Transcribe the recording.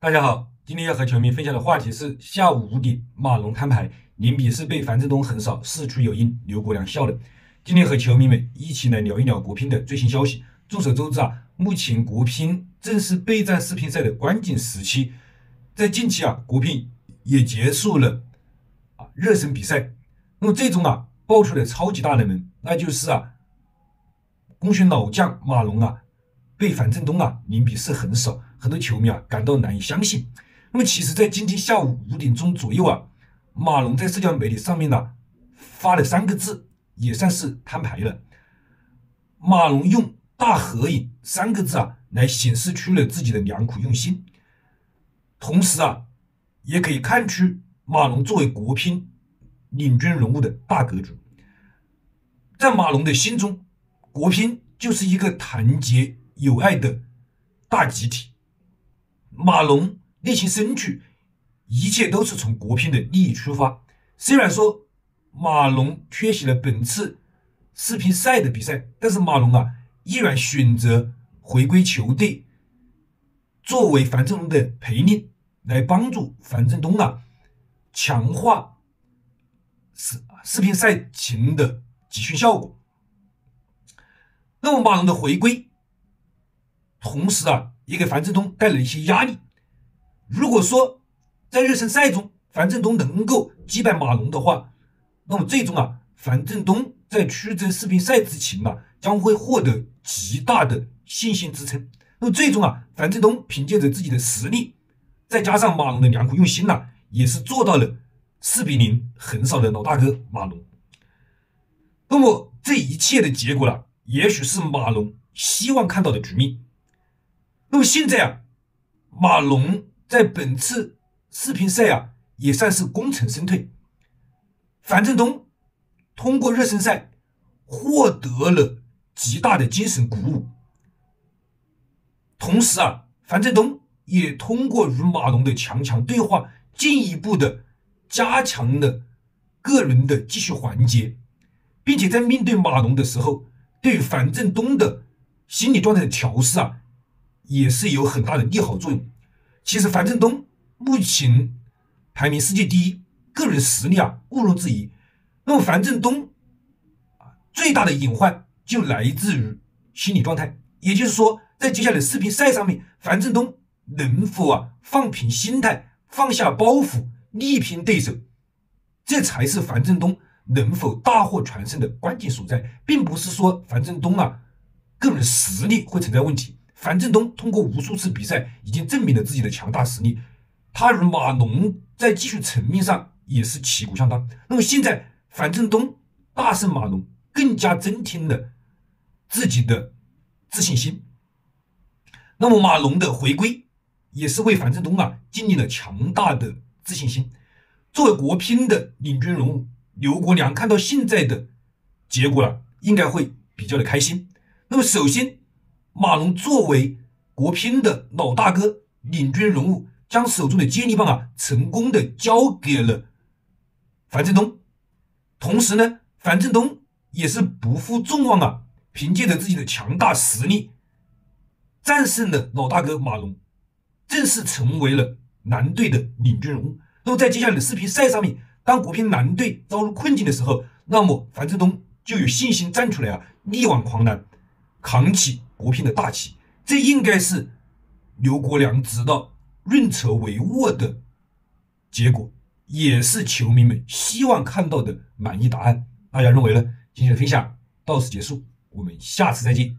大家好，今天要和球迷分享的话题是下午五点马龙摊牌，零比四被樊振东横扫，事出有因，刘国梁笑了。今天和球迷们一起来聊一聊国乒的最新消息。众所周知啊，目前国乒正是备战世乒赛的关键时期，在近期啊，国乒也结束了啊热身比赛。那么最终啊，爆出的超级大冷门，那就是啊，功勋老将马龙啊。被樊振东啊零比四横扫，很多球迷啊感到难以相信。那么其实，在今天下午五点钟左右啊，马龙在社交媒体上面呢发了三个字，也算是摊牌了。马龙用“大合影”三个字啊来显示出了自己的良苦用心，同时啊也可以看出马龙作为国乒领军人物的大格局。在马龙的心中，国乒就是一个团结。友爱的大集体，马龙内心深处，一切都是从国乒的利益出发。虽然说马龙缺席了本次世乒赛的比赛，但是马龙啊，依然选择回归球队，作为樊振东的陪练，来帮助樊振东啊，强化世世乒赛前的集训效果。那么马龙的回归。同时啊，也给樊振东带来了一些压力。如果说在热身赛中樊振东能够击败马龙的话，那么最终啊，樊振东在出征世乒赛之前啊，将会获得极大的信心支撑。那么最终啊，樊振东凭借着自己的实力，再加上马龙的良苦用心呐，也是做到了四比零横扫的老大哥马龙。那么这一切的结果呢，也许是马龙希望看到的局面。那么现在啊，马龙在本次世乒赛啊也算是功成身退。樊振东通过热身赛获得了极大的精神鼓舞，同时啊，樊振东也通过与马龙的强强对话，进一步的加强了个人的技术环节，并且在面对马龙的时候，对樊振东的心理状态的调试啊。也是有很大的利好作用。其实樊振东目前排名世界第一，个人实力啊毋庸置疑。那么樊振东啊最大的隐患就来自于心理状态，也就是说，在接下来世乒赛上面，樊振东能否啊放平心态，放下包袱，力拼对手，这才是樊振东能否大获全胜的关键所在，并不是说樊振东啊个人实力会存在问题。樊振东通过无数次比赛，已经证明了自己的强大实力。他与马龙在技术层面上也是旗鼓相当。那么现在，樊振东大胜马龙，更加增添了自己的自信心。那么马龙的回归，也是为樊振东啊建立了强大的自信心。作为国乒的领军人物，刘国梁看到现在的结果了，应该会比较的开心。那么首先。马龙作为国乒的老大哥、领军人物，将手中的接力棒啊，成功的交给了樊振东。同时呢，樊振东也是不负众望啊，凭借着自己的强大实力，战胜了老大哥马龙，正式成为了男队的领军人物。那么在接下来的世乒赛上面，当国乒男队遭入困境的时候，那么樊振东就有信心站出来啊，力挽狂澜，扛起。国乒的大旗，这应该是刘国梁知道运筹帷幄的结果，也是球迷们希望看到的满意答案。大家认为呢？今天的分享到此结束，我们下次再见。